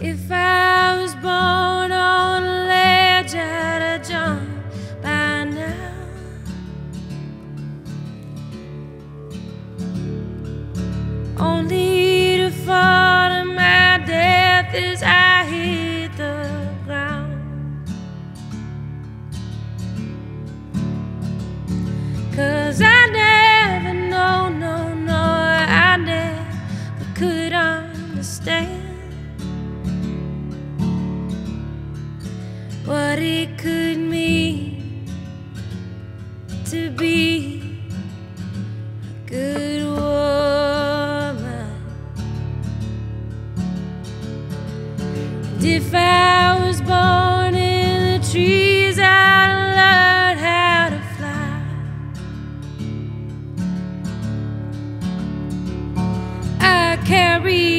If I to be a good woman. And if I was born in the trees, I'd learn how to fly. I carry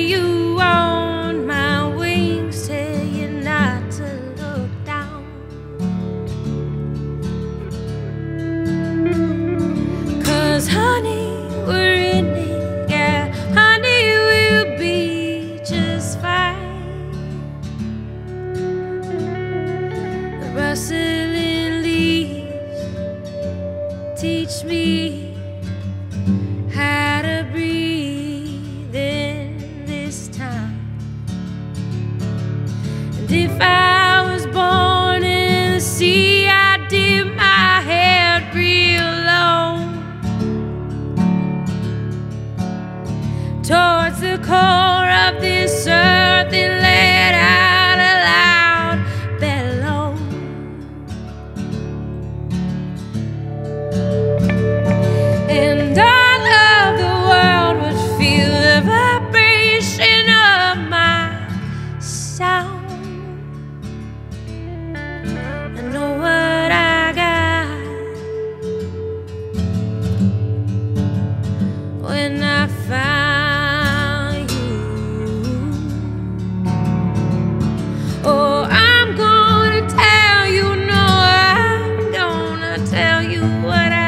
I know what I got when I found you. Oh, I'm gonna tell you, no, I'm gonna tell you what I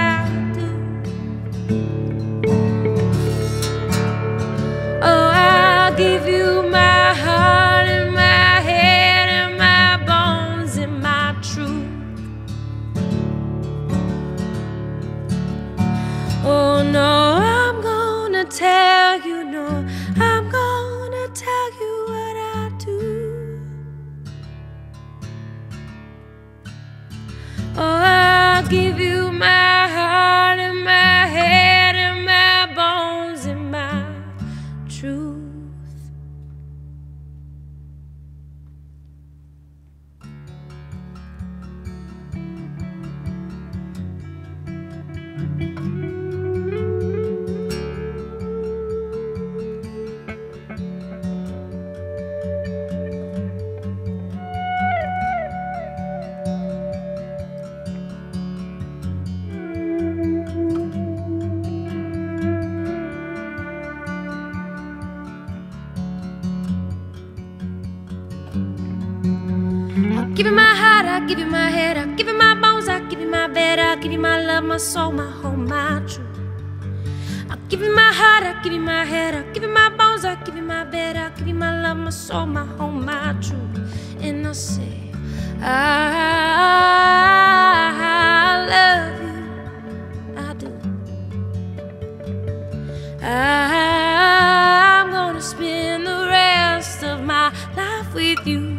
give you give you my heart, I give you my head, I give you my bones, I give you my bed, I give you my love, my soul, my home, my truth. I give you my heart, I give you my head, I give you my bones, I give you my bed, I give you my love, my soul, my home, my truth. And I say, I, love you, I do. I, I'm gonna spend the rest of my life with you.